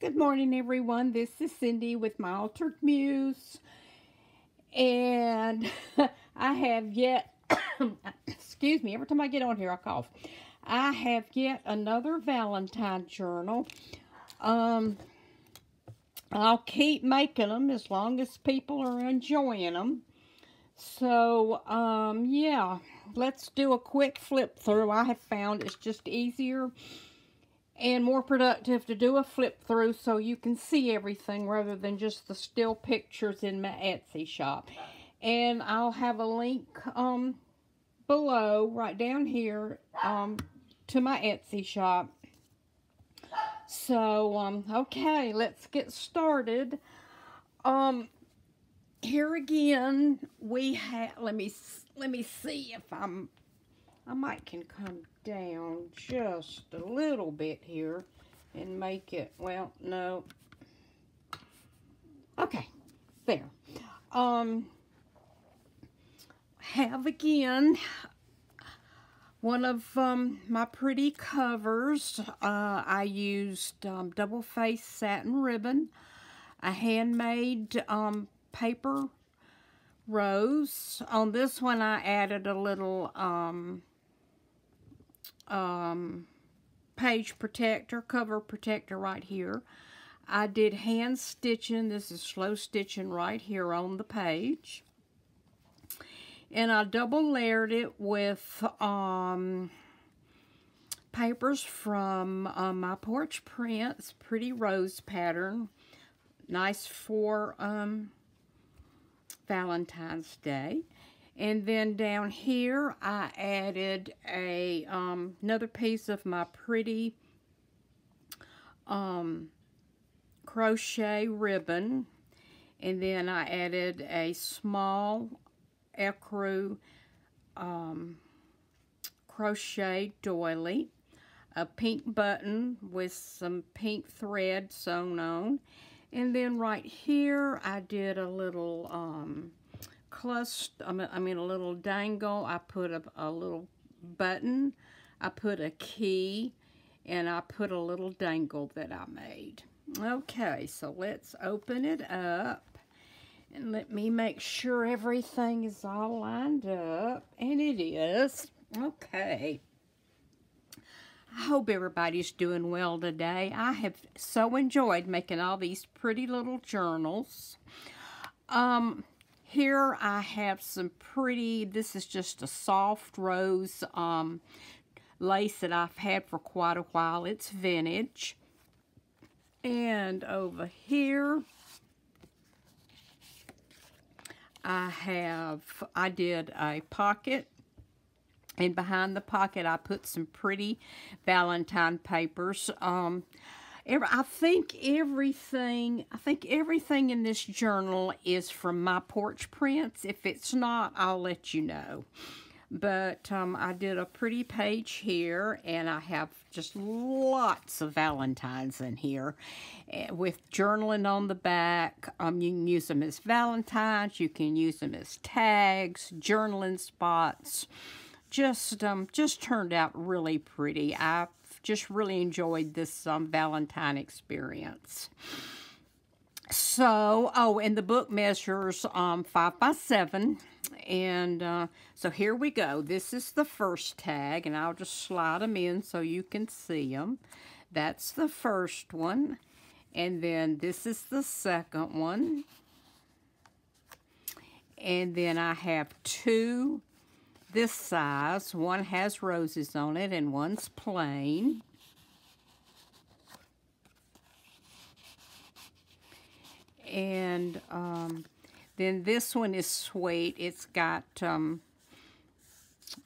Good morning, everyone. This is Cindy with My Altered Muse. And I have yet, excuse me, every time I get on here, I cough. I have yet another Valentine journal. Um, I'll keep making them as long as people are enjoying them. So, um, yeah, let's do a quick flip through. I have found it's just easier and more productive to do a flip through so you can see everything rather than just the still pictures in my Etsy shop. And I'll have a link um, below, right down here, um, to my Etsy shop. So, um, okay, let's get started. Um, here again, we have, let me, let me see if I'm, I might can come down just a little bit here and make it, well, no. Okay, there. Um, have again one of um, my pretty covers. Uh, I used um, double face satin ribbon, a handmade um, paper rose. On this one I added a little um, um, page protector, cover protector right here. I did hand stitching. This is slow stitching right here on the page. And I double layered it with um, papers from uh, my Porch Prints Pretty Rose pattern. Nice for um, Valentine's Day. And then down here, I added a um, another piece of my pretty um, crochet ribbon. And then I added a small ecru um, crochet doily, a pink button with some pink thread sewn on. And then right here, I did a little um, cluster, I mean a little dangle. I put a, a little button. I put a key. And I put a little dangle that I made. Okay, so let's open it up. And let me make sure everything is all lined up. And it is. Okay. I hope everybody's doing well today. I have so enjoyed making all these pretty little journals. Um, here I have some pretty, this is just a soft rose um, lace that I've had for quite a while. It's vintage. And over here, I have, I did a pocket and behind the pocket, I put some pretty Valentine papers. Um, I think everything, I think everything in this journal is from my porch prints. If it's not, I'll let you know. But um, I did a pretty page here, and I have just lots of Valentines in here eh, with journaling on the back. Um, you can use them as Valentines. You can use them as tags, journaling spots just um, just turned out really pretty. I've just really enjoyed this um, Valentine experience. So, oh, and the book measures um, 5 by 7 and uh, so here we go. This is the first tag, and I'll just slide them in so you can see them. That's the first one. And then this is the second one. And then I have two this size. One has roses on it and one's plain. And um, then this one is sweet. It's got um,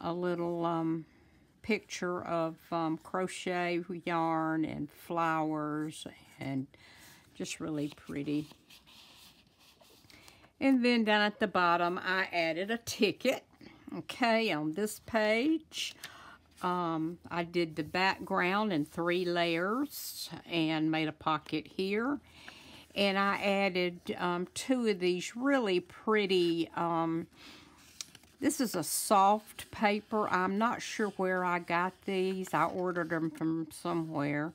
a little um, picture of um, crochet yarn and flowers and just really pretty. And then down at the bottom, I added a ticket. Okay, on this page, um, I did the background in three layers and made a pocket here. And I added um, two of these really pretty, um, this is a soft paper. I'm not sure where I got these. I ordered them from somewhere.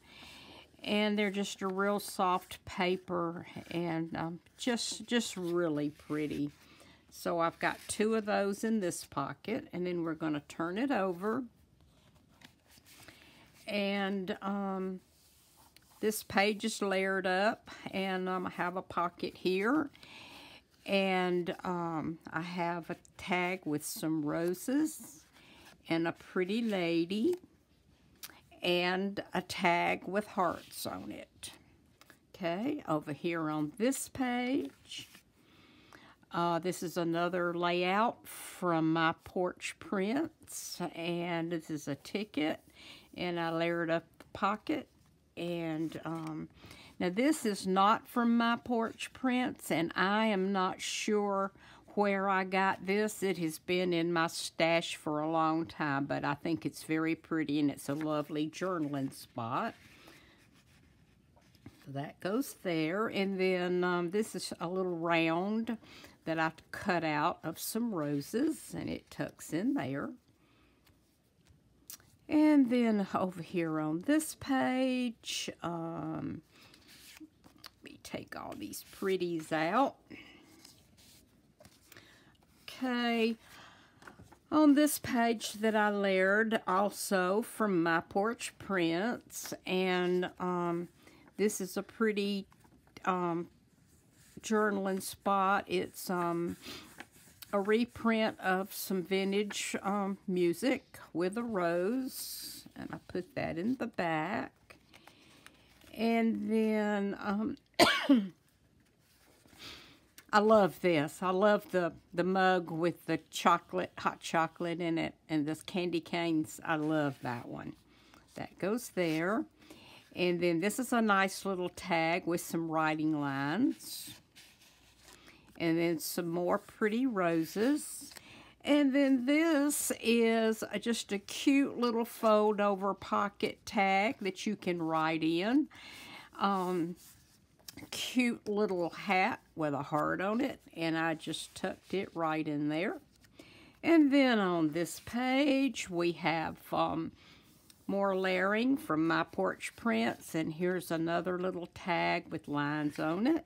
and they're just a real soft paper and um, just just really pretty. So I've got two of those in this pocket and then we're going to turn it over. And um, this page is layered up and um, I have a pocket here. And um, I have a tag with some roses and a pretty lady and a tag with hearts on it. Okay, over here on this page, uh, this is another layout from my porch prints, and this is a ticket, and I layered up the pocket, and um, now this is not from my porch prints, and I am not sure where I got this. It has been in my stash for a long time, but I think it's very pretty and it's a lovely journaling spot. That goes there. And then um, this is a little round that I cut out of some roses and it tucks in there. And then over here on this page, um, let me take all these pretties out. Okay, on this page that I layered also from my porch prints and um, this is a pretty um, journaling spot. It's um, a reprint of some vintage um, music with a rose and I put that in the back and then um, I love this. I love the, the mug with the chocolate, hot chocolate in it, and this candy canes. I love that one. That goes there. And then this is a nice little tag with some writing lines. And then some more pretty roses. And then this is just a cute little fold over pocket tag that you can write in. Um, cute little hat with a heart on it and I just tucked it right in there. And then on this page we have um, more layering from my porch prints and here's another little tag with lines on it.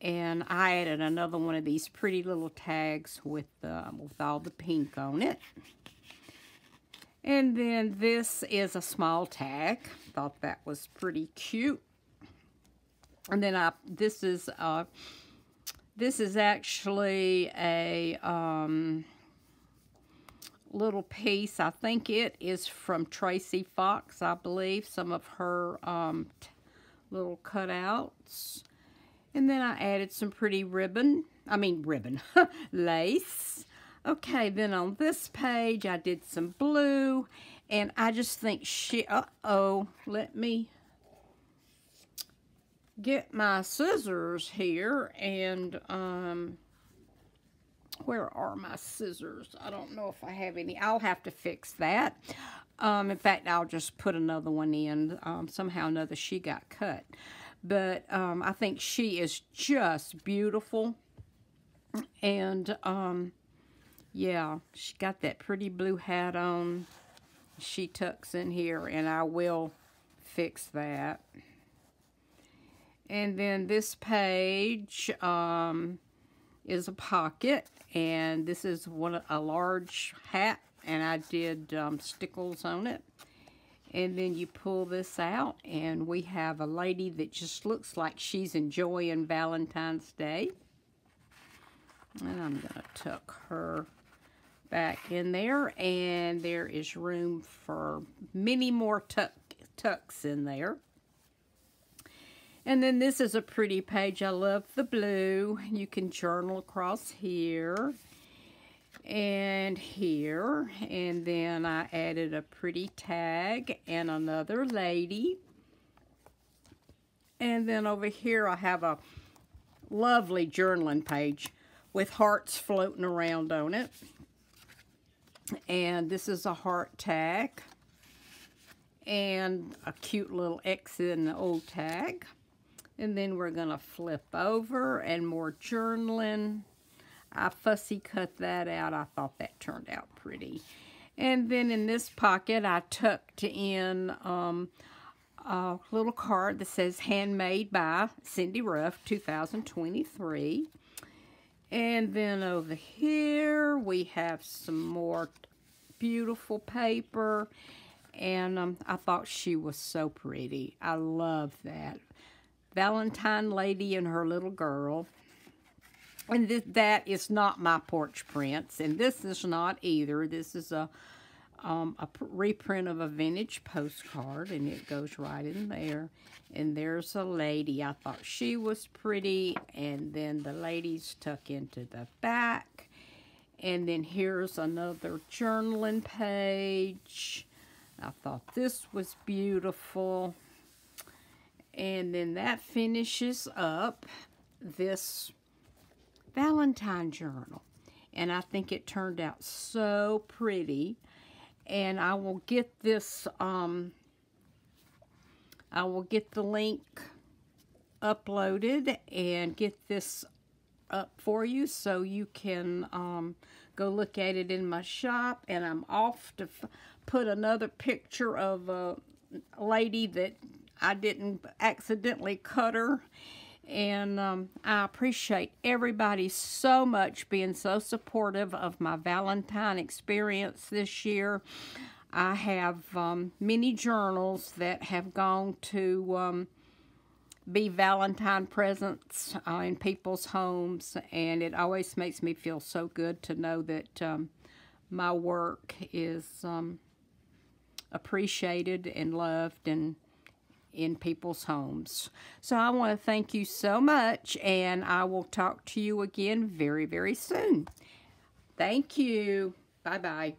And I added another one of these pretty little tags with, uh, with all the pink on it. And then this is a small tag. Thought that was pretty cute. And then I, this is, uh, this is actually a um, little piece. I think it is from Tracy Fox, I believe. Some of her um, little cutouts. And then I added some pretty ribbon. I mean ribbon. lace. Okay, then on this page I did some blue. And I just think she... Uh-oh. Let me get my scissors here and um, where are my scissors? I don't know if I have any. I'll have to fix that. Um, in fact, I'll just put another one in. Um, somehow another she got cut. But um, I think she is just beautiful. And um, yeah, she got that pretty blue hat on. She tucks in here and I will fix that. And then this page um, is a pocket. And this is one a large hat. And I did um, stickles on it. And then you pull this out. And we have a lady that just looks like she's enjoying Valentine's Day. And I'm to tuck her back in there. And there is room for many more tuck, tucks in there. And then this is a pretty page. I love the blue. You can journal across here and here. And then I added a pretty tag and another lady. And then over here I have a lovely journaling page with hearts floating around on it. And this is a heart tag and a cute little X in the old tag. And then we're going to flip over and more journaling. I fussy cut that out. I thought that turned out pretty. And then in this pocket, I tucked in um, a little card that says handmade by Cindy Ruff 2023. And then over here we have some more beautiful paper. And um, I thought she was so pretty. I love that. Valentine lady and her little girl. And this, that is not my porch prints. And this is not either. This is a um, a reprint of a vintage postcard, and it goes right in there. And there's a lady. I thought she was pretty, and then the ladies tuck into the back. And then here's another journaling page. I thought this was beautiful. And then that finishes up this Valentine journal. And I think it turned out so pretty and I will get this, um, I will get the link uploaded and get this up for you so you can um, go look at it in my shop. And I'm off to put another picture of a lady that I didn't accidentally cut her and um, I appreciate everybody so much being so supportive of my Valentine experience this year. I have um, many journals that have gone to um, be Valentine presents uh, in people's homes, and it always makes me feel so good to know that um, my work is um, appreciated and loved and in people's homes. So I want to thank you so much, and I will talk to you again very, very soon. Thank you. Bye-bye.